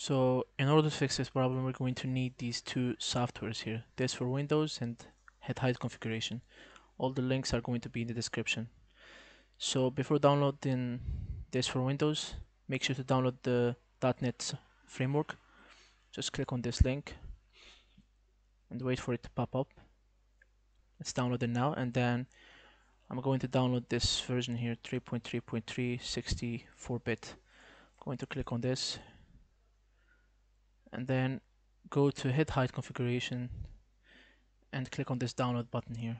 So in order to fix this problem, we're going to need these two softwares here. DS4Windows and HidHide configuration. All the links are going to be in the description. So before downloading DS4Windows, make sure to download the .NET framework. Just click on this link and wait for it to pop up. Let's download it now and then I'm going to download this version here 3.3.3 64-bit. Going to click on this and then go to HidHide configuration and click on this download button here.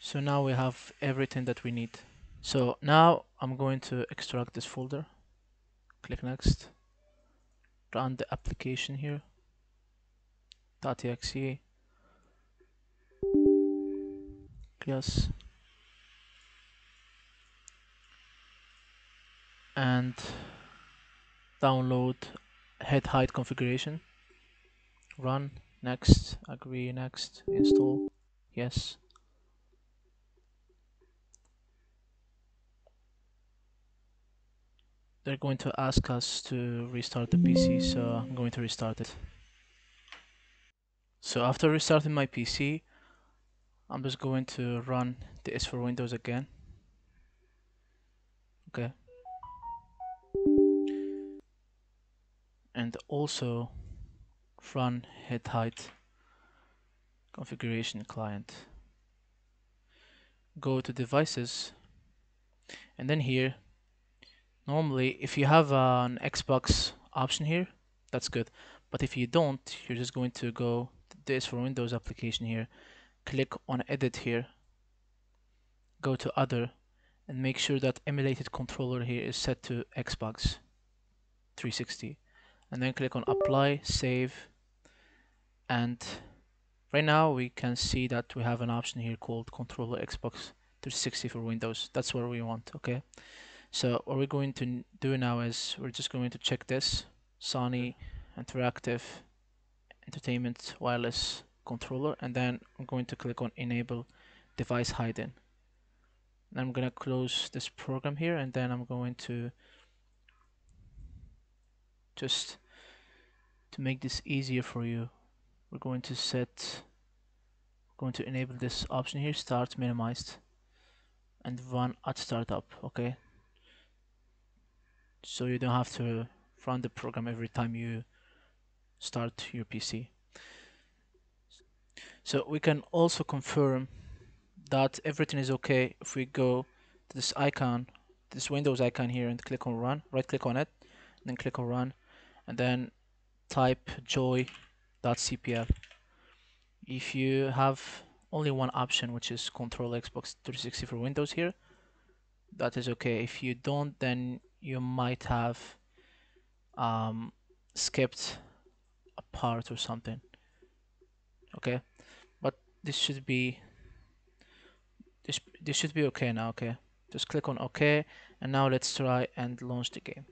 So now we have everything that we need. So now I'm going to extract this folder. Click next. Run the application here. .exe. Yes. And download HidHide configuration. Run. Next. Agree. Next. Install. Yes. they're going to ask us to restart the PC, so I'm going to restart it. So after restarting my PC, I'm just going to run DS4Windows again. Okay. And also run HidHide configuration client. Go to devices and then here normally if you have an Xbox option here that's good but if you don't you're just going to go to DS4Windows application here click on edit here go to other and make sure that emulated controller here is set to Xbox 360 and then click on apply save. And right now we can see that we have an option here called controller Xbox 360 for Windows. That's what we want okay? So what we're going to do now is we're just going to check this. Sony Interactive Entertainment Wireless Controller and then I'm going to click on enable device hiding. And I'm gonna close this program here and then I'm going to just to make this easier for you we're going to set going to enable this option here start minimized and run at startup okay so you don't have to run the program every time you start your PC. So we can also confirm that everything is okay if we go to this icon, this Windows icon here and click on run, right click on it, then click on run and then type joy.cpl. If you have only one option which is control Xbox 360 for Windows here, that is okay. If you don't then you might have um, skipped a part or something okay but this should be this this should be okay now okay just click on ok and now let's try and launch the game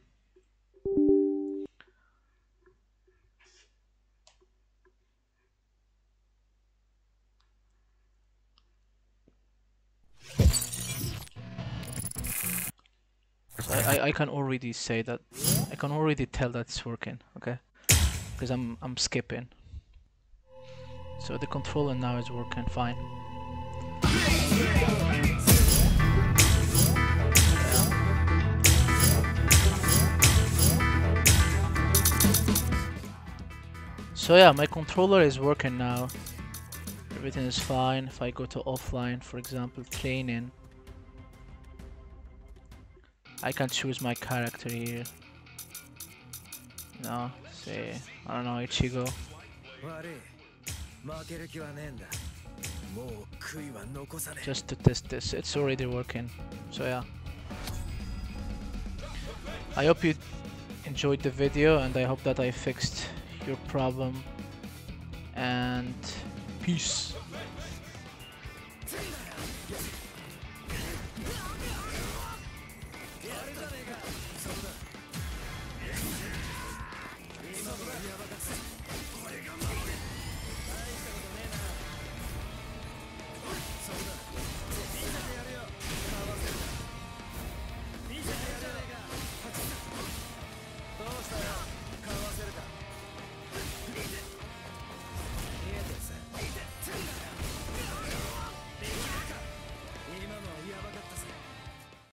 I, I can already say that I can already tell that it's working okay? Because I'm I'm skipping. So the controller now is working fine. So yeah my controller is working now. Everything is fine. If I go to offline for example training I can choose my character here. No, say, I don't know, Ichigo. Just to test this, it's already working. So yeah. I hope you enjoyed the video and I hope that I fixed your problem. And peace. やるじゃねえかそこだ今のやばかった俺が守る